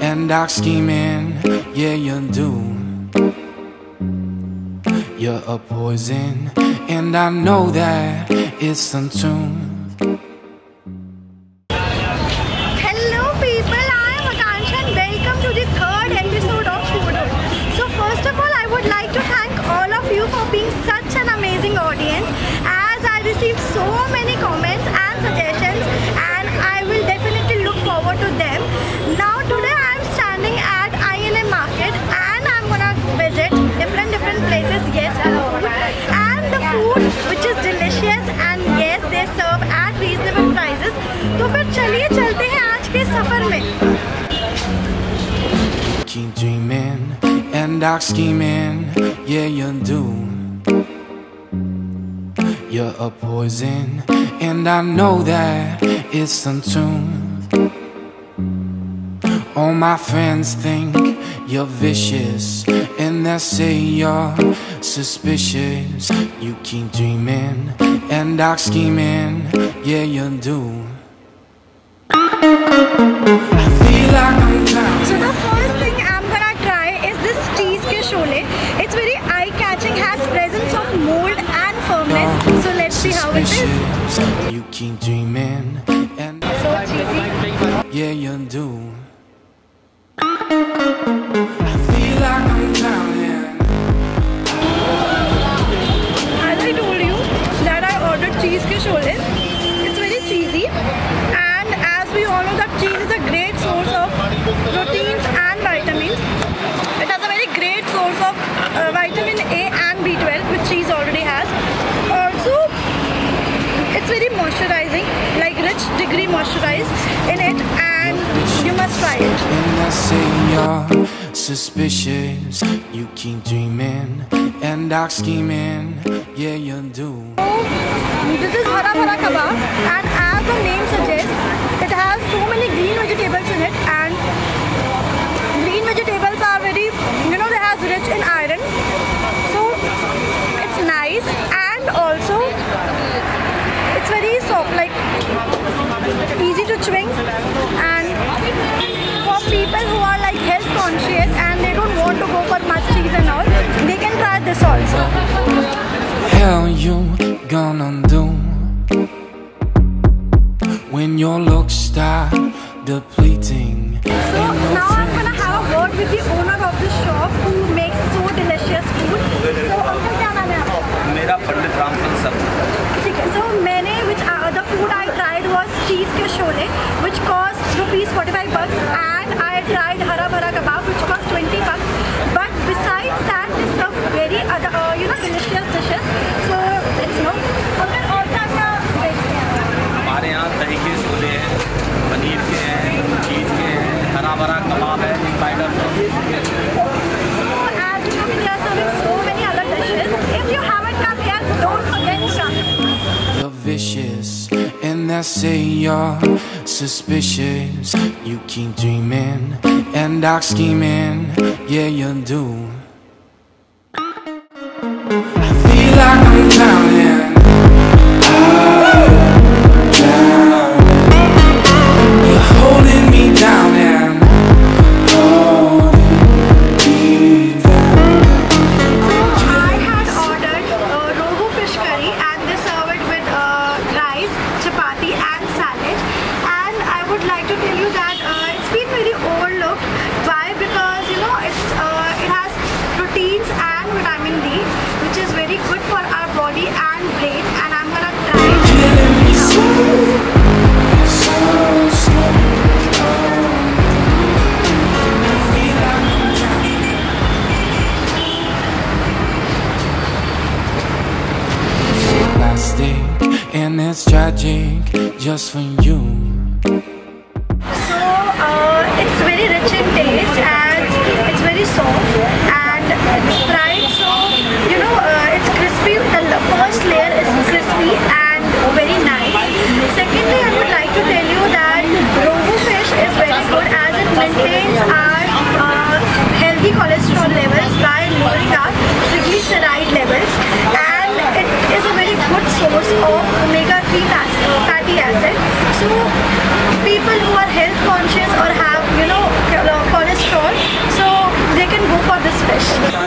and dark scheming. Yeah, you do. You're a poison, and I know that it's untuned. Dreaming and dark scheming. Yeah, you do. You're a poison, and I know that it's untuned. All my friends think you're vicious, and they say you're suspicious. You keep dreaming and dark scheming. Yeah, you do. See how it is. Suspicious. You keep dreaming, and So cheesy. yeah, you do. I feel like I'm drowning. As I told you that I ordered cheese ke. Say you're suspicious. You keep dreaming and dark scheming. Yeah, you do. This is hara bhara kebab, and as the name suggests, it has so many green vegetables in it, and green vegetables are very, you know, they has rich in iron, so it's nice, and also it's very soft, like easy to chewing, and for people who are like health conscious and they don't want to go for much cheese and all, they can try this also. Hell, you gonna do when your looks start depleting. So now I'm gonna have a word with the owner of the shop hara bhara kebab which cost 20 bucks. But besides that they serve very other uh, you know delicious dishes. So let's know. uncle और क्या क्या बेचते हैं? हमारे यहाँ दही के छोले हैं पनीर के हैं चीज़ के हैं हरा भरा कबाब है spider So as you know they are serving so many other dishes. If you haven't come here, don't forget to come. You're vicious, and they say you're suspicious. You keep dreaming and dark scheming. Yeah, you do. It's tragic just for you. So uh, it's very rich in taste and it's very soft and it's fried so you know uh, it's crispy. The first layer is crispy and very nice. Secondly, I would like to tell you that rohu fish is very good as it maintains our uh, healthy cholesterol levels by lowering our triglyceride levels and it is a very good source of omega-3 fatty acid. So people who are health conscious or have, you know, cholesterol, so they can go for this fish.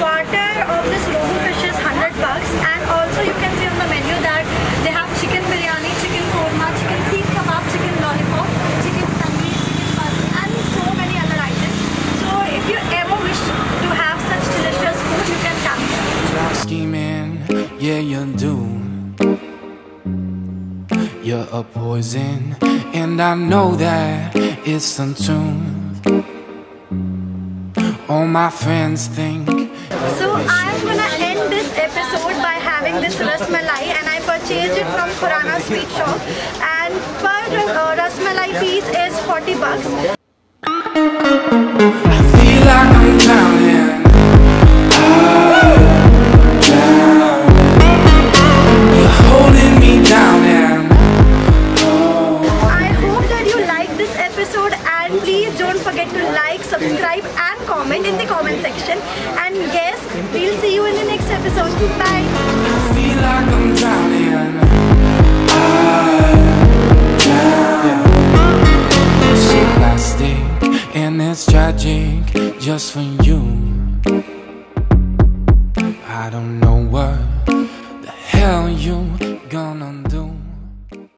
You're a poison, and I know that it's untuned. All my friends think. So I'm gonna end this episode by having this rasmalai and I purchased it from Khurana Sweet Shop and per rasmalai piece is 40 bucks. Subscribe and comment in the comment section and yes, we'll see you in the next episode. Bye. Just for you.